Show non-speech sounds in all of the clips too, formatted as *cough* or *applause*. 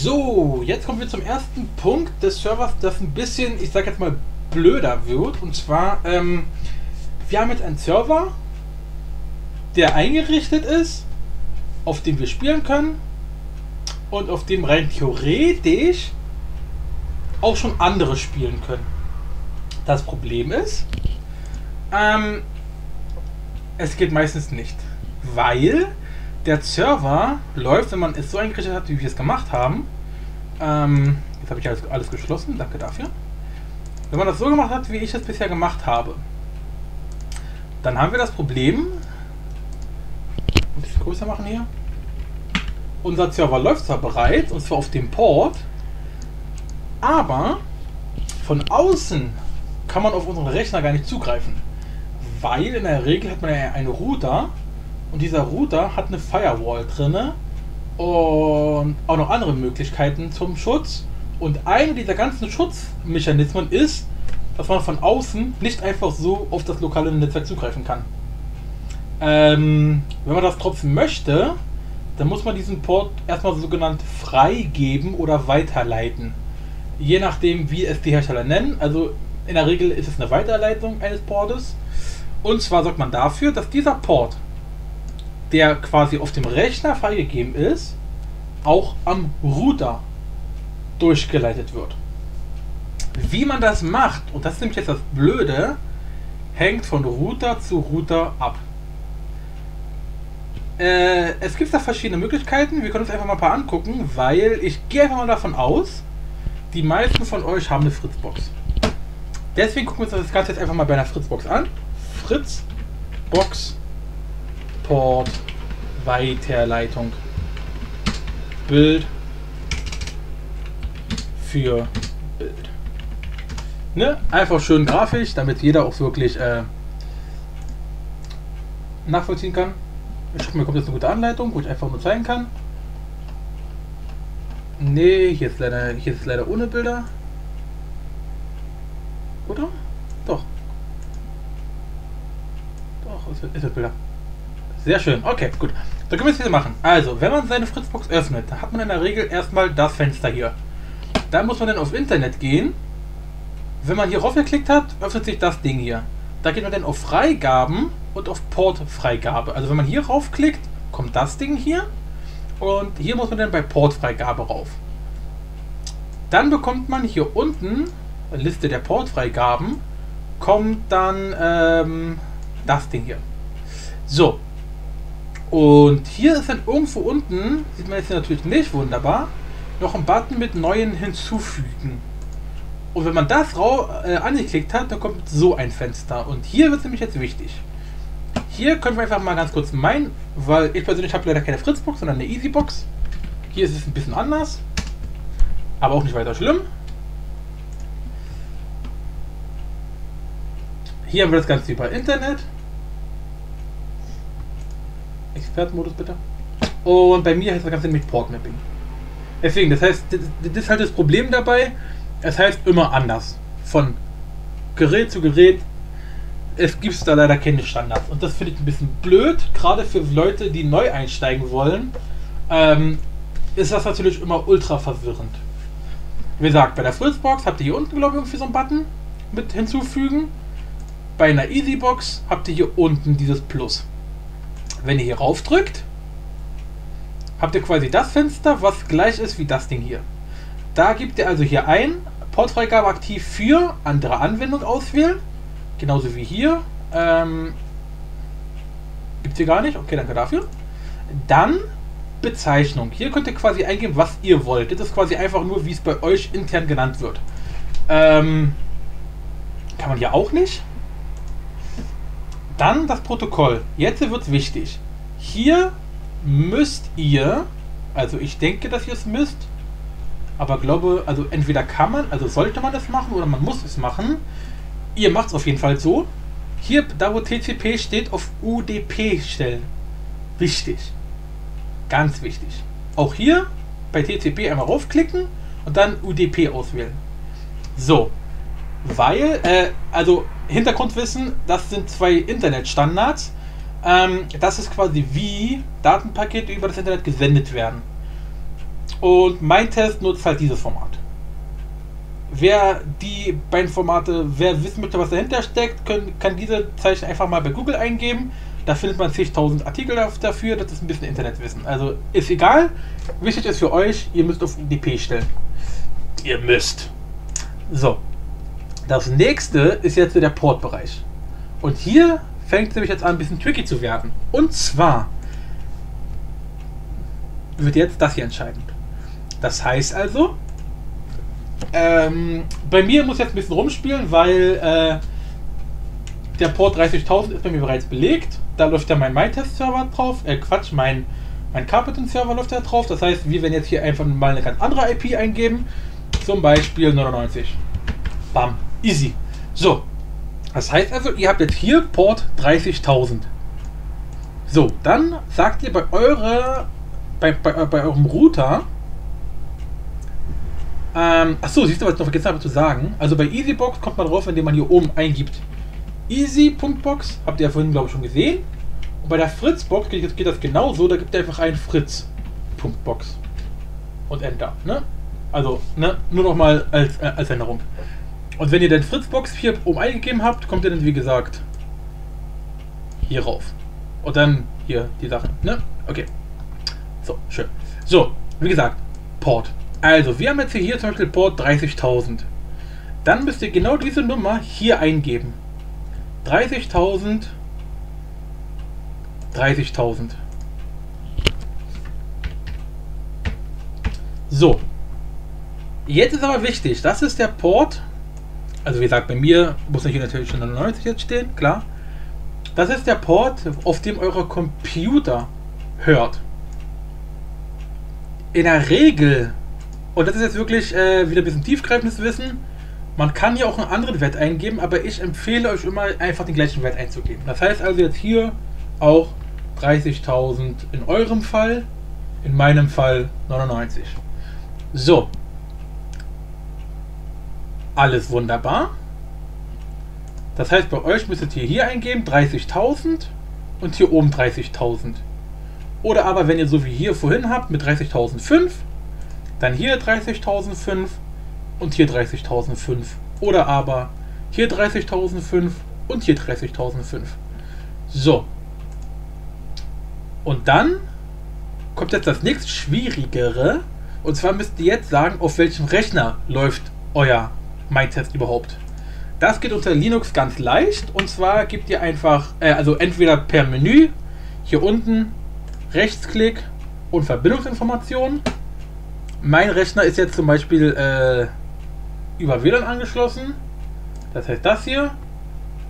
So, jetzt kommen wir zum ersten Punkt des Servers, das ein bisschen, ich sag jetzt mal, blöder wird. Und zwar, ähm, wir haben jetzt einen Server, der eingerichtet ist, auf dem wir spielen können und auf dem rein theoretisch auch schon andere spielen können. Das Problem ist, ähm, es geht meistens nicht, weil der Server läuft, wenn man es so eingerichtet hat, wie wir es gemacht haben. Ähm, jetzt habe ich alles, alles geschlossen, danke dafür. Wenn man das so gemacht hat, wie ich es bisher gemacht habe, dann haben wir das Problem, ein bisschen größer machen hier. Unser Server läuft zwar bereits, und zwar auf dem Port, aber von außen kann man auf unseren Rechner gar nicht zugreifen. Weil in der Regel hat man ja einen Router und dieser Router hat eine Firewall drinne und auch noch andere Möglichkeiten zum Schutz. Und einer dieser ganzen Schutzmechanismen ist, dass man von außen nicht einfach so auf das lokale Netzwerk zugreifen kann. Ähm, wenn man das trotzdem möchte, dann muss man diesen Port erstmal sogenannt freigeben oder weiterleiten. Je nachdem, wie es die Hersteller nennen. Also in der Regel ist es eine Weiterleitung eines Portes. Und zwar sorgt man dafür, dass dieser Port der quasi auf dem Rechner freigegeben ist, auch am Router durchgeleitet wird. Wie man das macht, und das ist nämlich jetzt das Blöde, hängt von Router zu Router ab. Äh, es gibt da verschiedene Möglichkeiten. Wir können uns einfach mal ein paar angucken, weil ich gehe einfach mal davon aus, die meisten von euch haben eine Fritzbox. Deswegen gucken wir uns das Ganze jetzt einfach mal bei einer Fritzbox an. Fritzbox Port, Weiterleitung, Bild für Bild. Ne? Einfach schön grafisch, damit jeder auch wirklich äh, nachvollziehen kann. Ich gucke mir, kommt jetzt eine gute Anleitung, wo ich einfach nur zeigen kann. Ne, hier ist leider, hier ist leider ohne Bilder. Oder? Doch. Doch, ist, ist das Bilder. Sehr schön. Okay, gut. Dann können wir es wieder machen. Also, wenn man seine Fritzbox öffnet, dann hat man in der Regel erstmal das Fenster hier. Dann muss man dann auf Internet gehen. Wenn man hier raufgeklickt hat, öffnet sich das Ding hier. Da geht man dann auf Freigaben und auf Portfreigabe. Also wenn man hier raufklickt, kommt das Ding hier. Und hier muss man dann bei Portfreigabe rauf. Dann bekommt man hier unten, Liste der Portfreigaben, kommt dann ähm, das Ding hier. So, und hier ist dann irgendwo unten, sieht man jetzt natürlich nicht wunderbar, noch ein Button mit neuen hinzufügen. Und wenn man das äh, angeklickt hat, dann kommt so ein Fenster. Und hier wird es nämlich jetzt wichtig. Hier können wir einfach mal ganz kurz meinen, weil ich persönlich habe leider keine Fritzbox, sondern eine Easybox. Hier ist es ein bisschen anders, aber auch nicht weiter schlimm. Hier haben wir das Ganze über Internet. Expertenmodus bitte. Und bei mir heißt das Ganze nämlich Portmapping. Deswegen, das heißt, das, das ist halt das Problem dabei. Es heißt immer anders. Von Gerät zu Gerät. Es gibt da leider keine Standards. Und das finde ich ein bisschen blöd, gerade für Leute, die neu einsteigen wollen. Ähm, ist das natürlich immer ultra verwirrend. Wie gesagt, bei der Fritzbox habt ihr hier unten, glaube ich, irgendwie so einen Button mit hinzufügen. Bei einer Easybox habt ihr hier unten dieses Plus. Wenn ihr hier rauf drückt, habt ihr quasi das Fenster, was gleich ist wie das Ding hier. Da gibt ihr also hier ein, Portfreigabe aktiv für andere Anwendung auswählen. Genauso wie hier. Ähm, gibt es hier gar nicht. Okay, danke dafür. Dann Bezeichnung. Hier könnt ihr quasi eingeben, was ihr wollt. Das ist quasi einfach nur, wie es bei euch intern genannt wird. Ähm, kann man hier auch nicht. Dann das Protokoll. Jetzt wird es wichtig. Hier müsst ihr, also ich denke, dass ihr es müsst, aber glaube, also entweder kann man, also sollte man das machen oder man muss es machen. Ihr macht es auf jeden Fall so. Hier, da wo TCP steht, auf UDP stellen. Wichtig. Ganz wichtig. Auch hier bei TCP einmal raufklicken und dann UDP auswählen. So. Weil, äh, also Hintergrundwissen, das sind zwei Internetstandards. Ähm, das ist quasi wie Datenpakete über das Internet gesendet werden. Und mein Test nutzt halt dieses Format. Wer die beiden Formate, wer wissen möchte, was dahinter steckt, können, kann diese Zeichen einfach mal bei Google eingeben. Da findet man zigtausend Artikel dafür, das ist ein bisschen Internetwissen. Also ist egal. Wichtig ist für euch, ihr müsst auf IDP stellen. Ihr müsst. So. Das nächste ist jetzt der Portbereich. Und hier fängt es nämlich jetzt an, ein bisschen tricky zu werden. Und zwar wird jetzt das hier entscheidend. Das heißt also, ähm, bei mir muss jetzt ein bisschen rumspielen, weil äh, der Port 30.000 ist bei mir bereits belegt. Da läuft ja mein MyTest-Server drauf. Äh, Quatsch, mein, mein Carpeting-Server läuft da drauf. Das heißt, wir werden jetzt hier einfach mal eine ganz andere IP eingeben. Zum Beispiel 99. Bam. Easy. So. Das heißt also, ihr habt jetzt hier Port 30.000. So, dann sagt ihr bei eurer bei, bei, bei eurem Router ähm, achso, siehst du, was ich noch vergessen habe zu sagen? Also bei EasyBox kommt man drauf, indem man hier oben eingibt. Easy.box, habt ihr ja vorhin, glaube ich, schon gesehen. Und bei der Fritzbox geht, geht das genauso, da gibt ihr einfach ein Fritz.box. Und Enter, ne? Also, ne? Nur nochmal als, äh, als Erinnerung. Und wenn ihr den Fritzbox hier oben eingegeben habt, kommt ihr dann, wie gesagt, hier rauf. Und dann hier die Sachen, ne? Okay. So, schön. So, wie gesagt, Port. Also, wir haben jetzt hier zum Beispiel Port 30.000. Dann müsst ihr genau diese Nummer hier eingeben. 30.000. 30.000. So. Jetzt ist aber wichtig, das ist der Port. Also wie gesagt, bei mir muss hier natürlich schon 99 jetzt stehen, klar. Das ist der Port, auf dem euer Computer hört. In der Regel und das ist jetzt wirklich äh, wieder ein bisschen tiefgreifendes Wissen. Man kann hier auch einen anderen Wert eingeben, aber ich empfehle euch immer einfach den gleichen Wert einzugeben. Das heißt also jetzt hier auch 30.000 in eurem Fall, in meinem Fall 99. So. Alles wunderbar. Das heißt, bei euch müsstet ihr hier eingeben 30.000 und hier oben 30.000. Oder aber, wenn ihr so wie hier vorhin habt mit 30.005, dann hier 30.005 und hier 30.005. Oder aber hier 30.005 und hier 30.005. So. Und dann kommt jetzt das nächst Schwierigere. Und zwar müsst ihr jetzt sagen, auf welchem Rechner läuft euer MyTest überhaupt. Das geht unter Linux ganz leicht. Und zwar gebt ihr einfach, äh, also entweder per Menü, hier unten Rechtsklick und Verbindungsinformationen mein Rechner ist jetzt zum Beispiel äh, über WLAN angeschlossen. Das heißt das hier.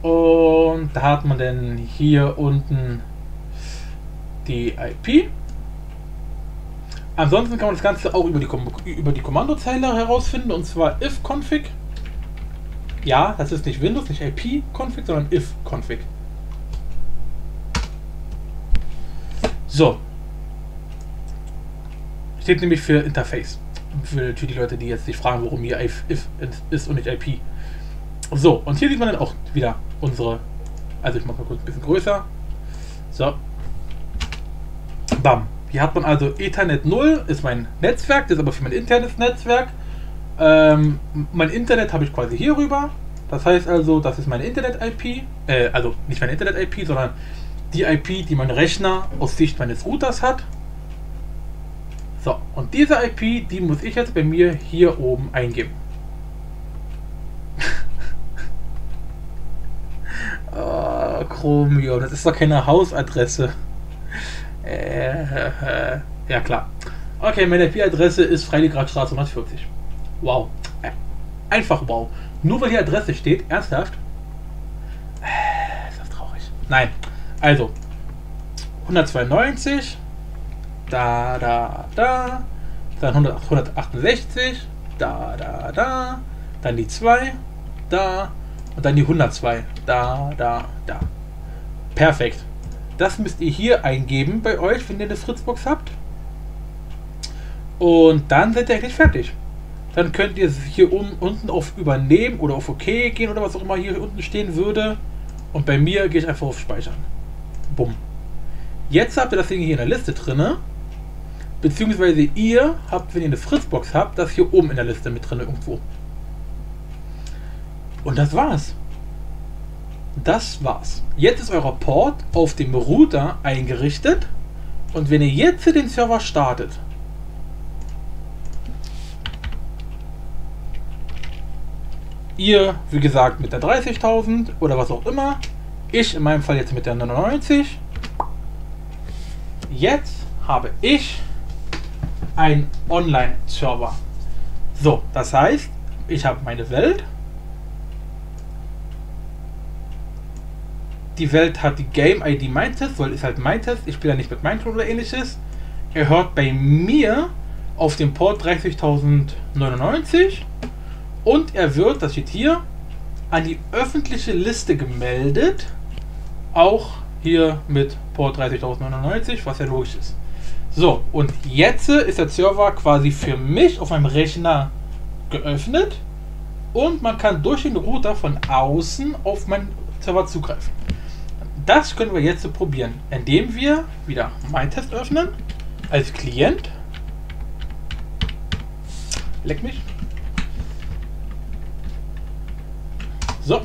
Und da hat man dann hier unten die IP. Ansonsten kann man das Ganze auch über die, über die Kommandozeile herausfinden, und zwar if-config. Ja, das ist nicht Windows, nicht IP-config, sondern if-config. So, Steht nämlich für Interface. Für, die Leute, die jetzt sich fragen, warum hier if, if ist und nicht IP. So, und hier sieht man dann auch wieder unsere. Also ich mache mal kurz ein bisschen größer. So. Bam. Hier hat man also Ethernet 0, ist mein Netzwerk, das ist aber für mein internes Netzwerk. Ähm, mein Internet habe ich quasi hier rüber. Das heißt also, das ist meine Internet-IP. Äh, also nicht meine Internet-IP, sondern die IP, die mein Rechner aus Sicht meines Routers hat. So, und diese IP, die muss ich jetzt bei mir hier oben eingeben. *laughs* oh, Chromium, das ist doch keine Hausadresse. Äh, äh, *laughs* ja, klar. Okay, meine IP-Adresse ist Freiligrathstraße 140. Wow. Einfach wow. Nur weil die Adresse steht, ernsthaft? Äh, ist das traurig. Nein. Also, 192 da, da, da, dann 168, da, da, da, dann die 2, da und dann die 102, da, da, da. Perfekt. Das müsst ihr hier eingeben bei euch, wenn ihr eine Fritzbox habt. Und dann seid ihr eigentlich fertig. Dann könnt ihr hier unten auf Übernehmen oder auf OK gehen oder was auch immer hier unten stehen würde. Und bei mir gehe ich einfach auf Speichern. Bumm. Jetzt habt ihr das Ding hier in der Liste drinne. Beziehungsweise ihr habt, wenn ihr eine Fritzbox habt, das hier oben in der Liste mit drin irgendwo. Und das war's. Das war's. Jetzt ist euer Port auf dem Router eingerichtet. Und wenn ihr jetzt den Server startet, ihr, wie gesagt, mit der 30.000 oder was auch immer, ich in meinem Fall jetzt mit der 99. Jetzt habe ich ein Online-Server. So, das heißt, ich habe meine Welt. Die Welt hat die Game ID MindTest, weil ist halt MindTest. Ich spiele ja nicht mit Minecraft oder ähnliches. Er hört bei mir auf dem Port 30.099 und er wird, das steht hier, an die öffentliche Liste gemeldet. Auch hier mit Port 30.099, was ja logisch ist. So, und jetzt ist der Server quasi für mich auf meinem Rechner geöffnet und man kann durch den Router von außen auf meinen Server zugreifen. Das können wir jetzt probieren, indem wir wieder MyTest öffnen als Klient. Leck mich. So.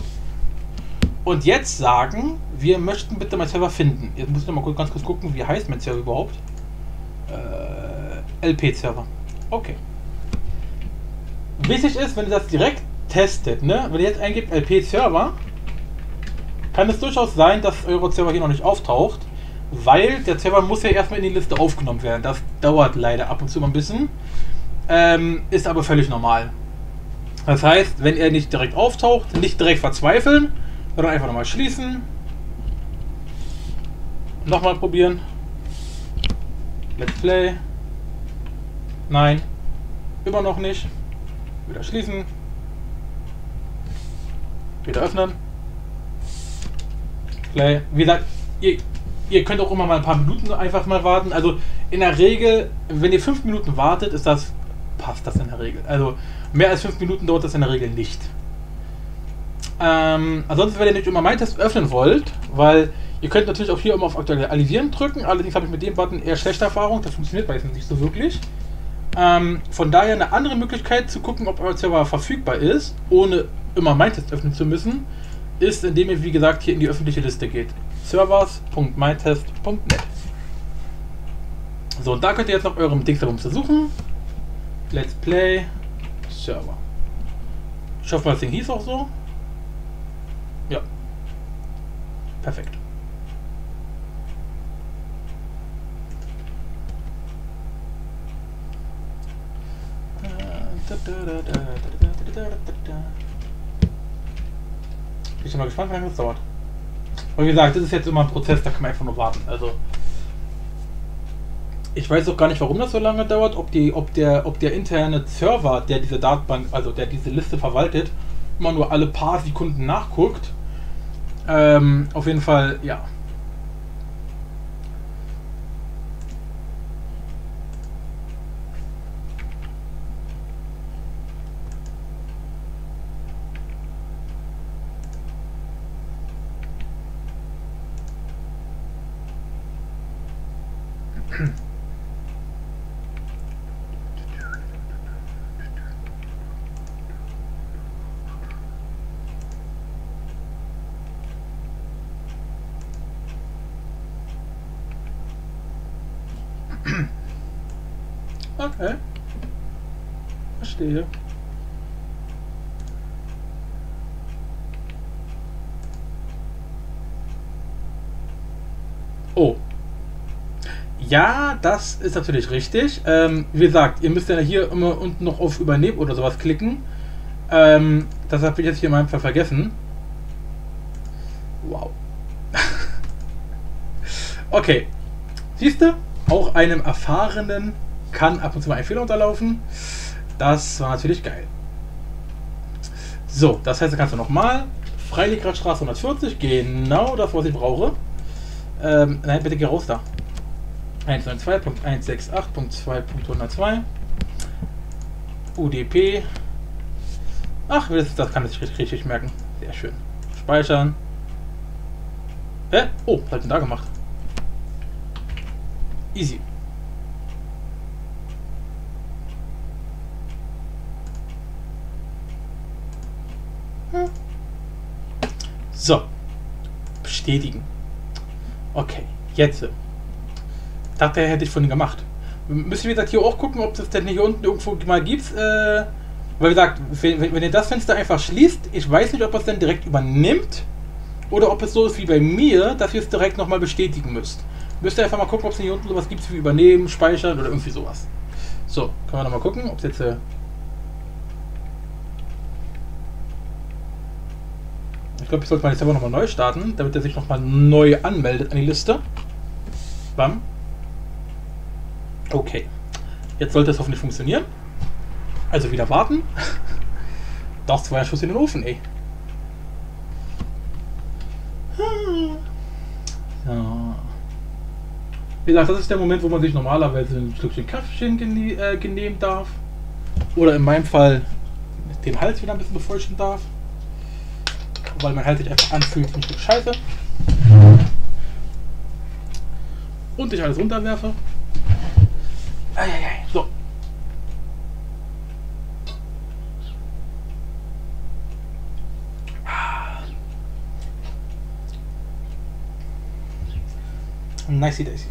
Und jetzt sagen, wir möchten bitte meinen Server finden. Jetzt muss ich noch mal ganz kurz gucken, wie heißt mein Server überhaupt. Äh, LP-Server. Okay. Wichtig ist, wenn ihr das direkt testet, ne? wenn ihr jetzt eingibt LP-Server, kann es durchaus sein, dass eure Server hier noch nicht auftaucht, weil der Server muss ja erstmal in die Liste aufgenommen werden. Das dauert leider ab und zu mal ein bisschen, ähm, ist aber völlig normal. Das heißt, wenn er nicht direkt auftaucht, nicht direkt verzweifeln, sondern einfach nochmal schließen. Nochmal probieren. Let's Play. Nein. Immer noch nicht. Wieder schließen. Wieder öffnen. Play. Wie gesagt, ihr, ihr könnt auch immer mal ein paar Minuten einfach mal warten. Also in der Regel, wenn ihr fünf Minuten wartet, ist das passt das in der Regel. Also mehr als fünf Minuten dauert das in der Regel nicht. Ähm, ansonsten, wenn ihr nicht immer MyTest öffnen wollt, weil Ihr könnt natürlich auch hier immer auf Aktualisieren drücken. Allerdings habe ich mit dem Button eher schlechte Erfahrung. Das funktioniert meistens nicht so wirklich. Ähm, von daher eine andere Möglichkeit zu gucken, ob euer Server verfügbar ist, ohne immer MyTest öffnen zu müssen, ist, indem ihr, wie gesagt, hier in die öffentliche Liste geht. servers.mytest.net So, und da könnt ihr jetzt noch eurem Dings herum suchen. Let's Play Server. Ich hoffe, das Ding hieß auch so. Ja. Perfekt. Ich bin mal gespannt, wie lange das dauert. Und wie gesagt, das ist jetzt immer ein Prozess, da kann man einfach nur warten. Also ich weiß auch gar nicht, warum das so lange dauert, ob, die, ob, der, ob der interne Server, der diese Datenbank, also der diese Liste verwaltet, immer nur alle paar Sekunden nachguckt. Ähm, auf jeden Fall, ja. Okay. Verstehe. Oh. Ja, das ist natürlich richtig. Ähm, wie gesagt, ihr müsst ja hier immer unten noch auf Übernehmen oder sowas klicken. Ähm, das habe ich jetzt hier in meinem Fall vergessen. Wow. *laughs* okay. Siehst du? Auch einem erfahrenen kann ab und zu mal ein Fehler unterlaufen. Das war natürlich geil. So, das heißt, da kannst du nochmal. Freiligradstraße 140, genau das, was ich brauche. Ähm, nein, bitte geh raus da. 192.168.2.102 UDP. Ach, das, das kann ich richtig, richtig merken. Sehr schön. Speichern. Hä? Oh, was hat denn da gemacht? Easy. So. Bestätigen. Okay, jetzt. Dachte, hätte ich von gemacht. Müssen wir das hier auch gucken, ob das denn hier unten irgendwo mal gibt. Äh, weil gesagt, wenn, wenn ihr das Fenster einfach schließt, ich weiß nicht, ob es dann direkt übernimmt oder ob es so ist wie bei mir, dass ihr es direkt nochmal bestätigen müsst. Müsst ihr einfach mal gucken, ob es hier unten sowas gibt wie übernehmen, speichern oder irgendwie sowas. So, können wir nochmal gucken, ob es jetzt. Äh glaube, ich sollte mal selber nochmal neu starten, damit er sich nochmal neu anmeldet an die Liste. Bam. Okay. Jetzt sollte es hoffentlich funktionieren. Also wieder warten. Das war ja Schuss in den Ofen, ey. Ja. Wie gesagt, das ist der Moment, wo man sich normalerweise ein Stückchen Kaffeechen gene äh, genehmen darf. Oder in meinem Fall den Hals wieder ein bisschen befeuchten darf. Weil mein Hals sich einfach anfühlt wie ein Stück Scheiße. Und ich alles runterwerfe. Eieiei. So. Nicey Daisy.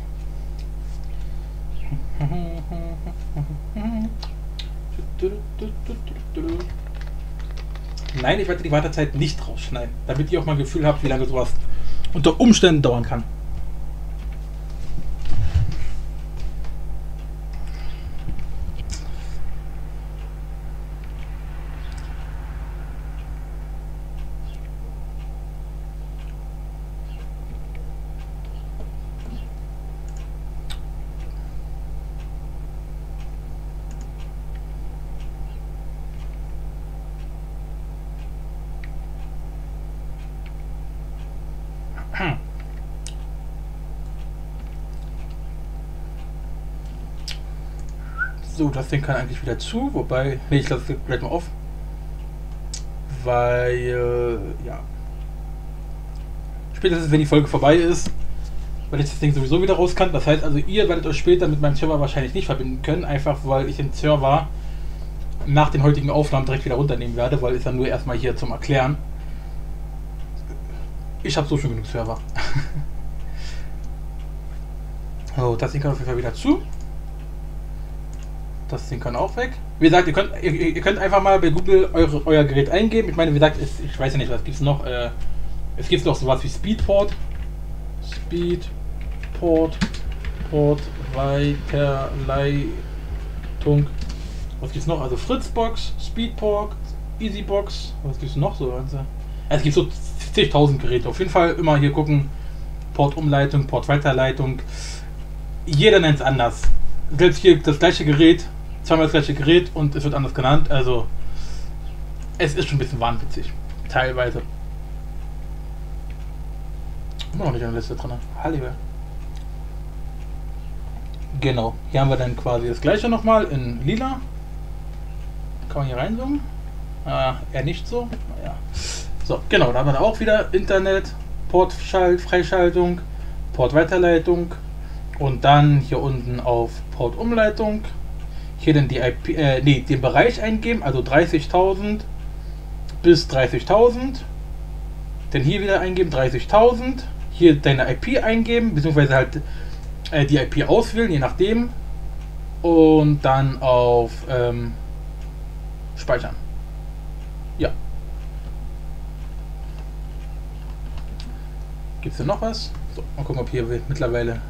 *laughs* Nein, ich werde die Wartezeit nicht rausschneiden, damit ihr auch mal ein Gefühl habt, wie lange sowas unter Umständen dauern kann. So, das Ding kann eigentlich wieder zu, wobei. Ne, ich lasse es gleich mal auf. Weil, äh, ja. Spätestens, wenn die Folge vorbei ist, weil ich das Ding sowieso wieder raus kann. Das heißt also, ihr werdet euch später mit meinem Server wahrscheinlich nicht verbinden können, einfach weil ich den Server nach den heutigen Aufnahmen direkt wieder runternehmen werde, weil ist dann nur erstmal hier zum Erklären. Ich habe so schon genug Server. *laughs* oh, das Ding kann auf jeden Fall wieder zu. Das Ding kann auch weg. Wie gesagt, ihr könnt, ihr, ihr könnt einfach mal bei Google eure, euer Gerät eingeben. Ich meine, wie gesagt, ist, ich weiß ja nicht, was gibt es noch. Äh, es gibt noch sowas wie Speedport. Speedport. Port Weiterleitung. Was gibt es noch? Also Fritzbox, Speedport, Easybox. Was gibt es noch so? Also, es gibt so zigtausend Geräte. Auf jeden Fall immer hier gucken. Portumleitung, Portweiterleitung. Jeder nennt es anders. Selbst hier das gleiche Gerät zweimal das gleiche Gerät und es wird anders genannt. Also es ist schon ein bisschen wahnwitzig. Teilweise. Immer noch nicht eine Liste drin. Hallige. Genau. Hier haben wir dann quasi das gleiche nochmal in lila. Kann man hier reinzoomen? Äh, eher nicht so. Naja. So, genau. Da haben wir auch wieder Internet, Portschalt, Freischaltung, Portweiterleitung und dann hier unten auf Portumleitung hier dann die IP, äh, nee, den Bereich eingeben, also 30.000 bis 30.000. Dann hier wieder eingeben 30.000. Hier deine IP eingeben, beziehungsweise halt äh, die IP auswählen, je nachdem. Und dann auf ähm, Speichern. Ja. Gibt es denn noch was? So, mal gucken, ob hier mittlerweile.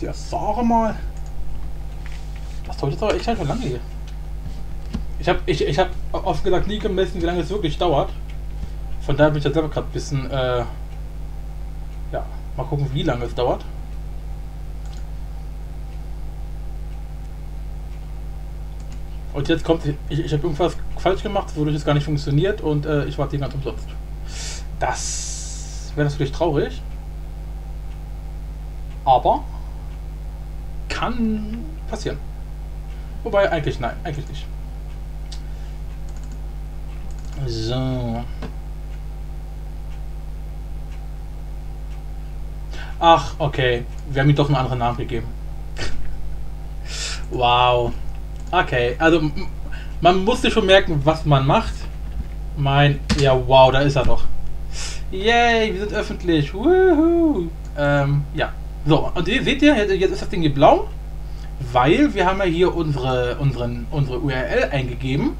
Ja, sage mal. Das dauert jetzt aber echt halt schon lange hier. Ich habe ich, ich hab offen gesagt nie gemessen, wie lange es wirklich dauert. Von daher bin ich jetzt selber gerade ein bisschen, äh, ja, mal gucken, wie lange es dauert. Und jetzt kommt, ich, ich habe irgendwas falsch gemacht, wodurch es gar nicht funktioniert und äh, ich warte hier ganz umsonst. Das wäre natürlich traurig. Aber kann passieren. Wobei, eigentlich nein, eigentlich nicht. So. Ach, okay. Wir haben ihm doch einen anderen Namen gegeben. *laughs* wow. Okay, also Man musste schon merken, was man macht. Mein, ja wow, da ist er doch. Yay, wir sind öffentlich. Woohoo. Ähm, ja. So, und ihr seht ihr, jetzt ist das Ding hier blau, weil wir haben ja hier unsere, unseren, unsere URL eingegeben.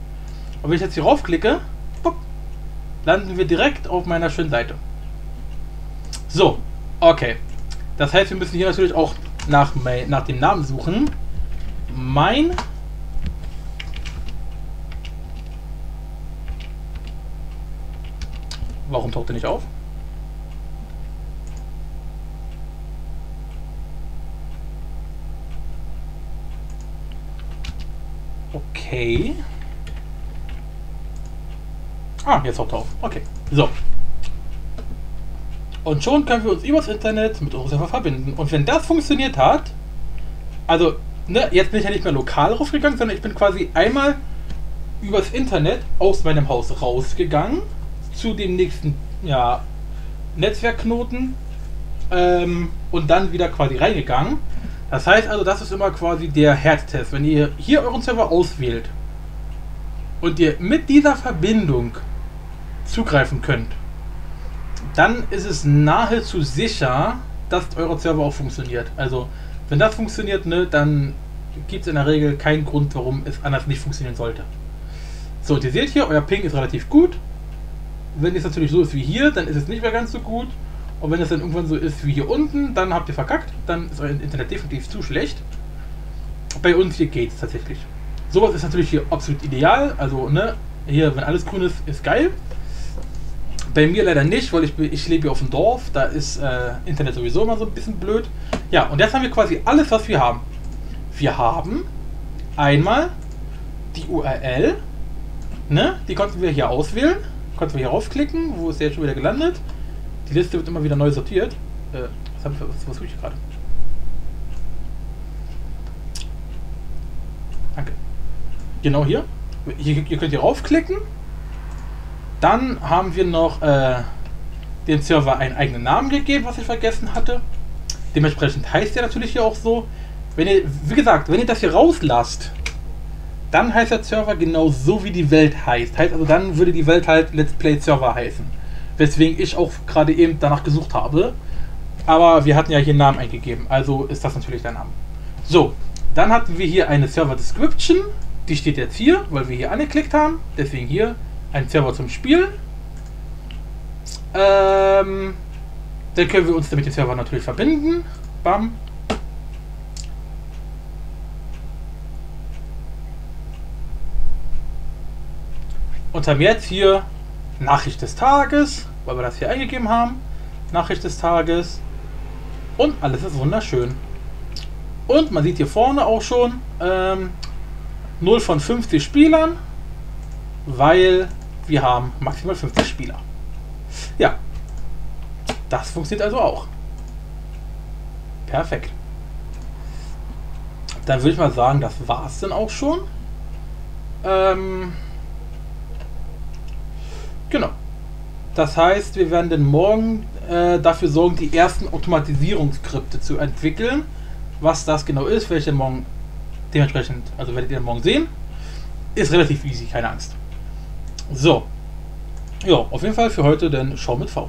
Und wenn ich jetzt hier raufklicke, bup, landen wir direkt auf meiner schönen Seite. So, okay. Das heißt, wir müssen hier natürlich auch nach, nach dem Namen suchen. Mein Warum taucht er nicht auf? Okay. Ah, jetzt er auf. Okay. So. Und schon können wir uns übers Internet mit unserem Server verbinden. Und wenn das funktioniert hat, also, ne, jetzt bin ich ja nicht mehr lokal raufgegangen, sondern ich bin quasi einmal übers Internet aus meinem Haus rausgegangen zu dem nächsten ja, Netzwerkknoten ähm, und dann wieder quasi reingegangen. Das heißt also, das ist immer quasi der Herztest. Wenn ihr hier euren Server auswählt und ihr mit dieser Verbindung zugreifen könnt, dann ist es nahezu sicher, dass euer Server auch funktioniert. Also, wenn das funktioniert, ne, dann gibt es in der Regel keinen Grund, warum es anders nicht funktionieren sollte. So, und ihr seht hier, euer Ping ist relativ gut. Wenn es natürlich so ist wie hier, dann ist es nicht mehr ganz so gut. Und wenn es dann irgendwann so ist wie hier unten, dann habt ihr verkackt. Dann ist euer Internet definitiv zu schlecht. Bei uns hier geht es tatsächlich. Sowas ist natürlich hier absolut ideal. Also, ne, hier, wenn alles grün ist, ist geil. Bei mir leider nicht, weil ich, ich lebe hier auf dem Dorf. Da ist äh, Internet sowieso immer so ein bisschen blöd. Ja, und jetzt haben wir quasi alles, was wir haben. Wir haben einmal die URL. Ne, die konnten wir hier auswählen. Konnten wir hier raufklicken, wo ist der jetzt schon wieder gelandet? Die Liste wird immer wieder neu sortiert. Äh, was, hab was, was tue ich gerade? Danke. Genau hier. hier. Ihr könnt hier raufklicken. Dann haben wir noch äh, dem Server einen eigenen Namen gegeben, was ich vergessen hatte. Dementsprechend heißt der natürlich hier auch so. Wenn ihr, wie gesagt, wenn ihr das hier rauslasst, dann heißt der Server genau so, wie die Welt heißt. Heißt also, dann würde die Welt halt Let's Play Server heißen. Weswegen ich auch gerade eben danach gesucht habe. Aber wir hatten ja hier einen Namen eingegeben, also ist das natürlich der Name. So, dann hatten wir hier eine Server Description. Die steht jetzt hier, weil wir hier angeklickt haben. Deswegen hier ein Server zum Spielen. Ähm, dann können wir uns damit den Server natürlich verbinden. Bam. Und haben jetzt hier Nachricht des Tages, weil wir das hier eingegeben haben. Nachricht des Tages. Und alles ist wunderschön. Und man sieht hier vorne auch schon ähm, 0 von 50 Spielern, weil wir haben maximal 50 Spieler. Ja, das funktioniert also auch. Perfekt. Dann würde ich mal sagen, das war es dann auch schon. Ähm, Genau. Das heißt, wir werden dann morgen äh, dafür sorgen, die ersten Automatisierungsskripte zu entwickeln. Was das genau ist, werde ich dann morgen dementsprechend, also werdet ihr dann morgen sehen. Ist relativ easy, keine Angst. So. Ja, auf jeden Fall für heute dann Schau mit V.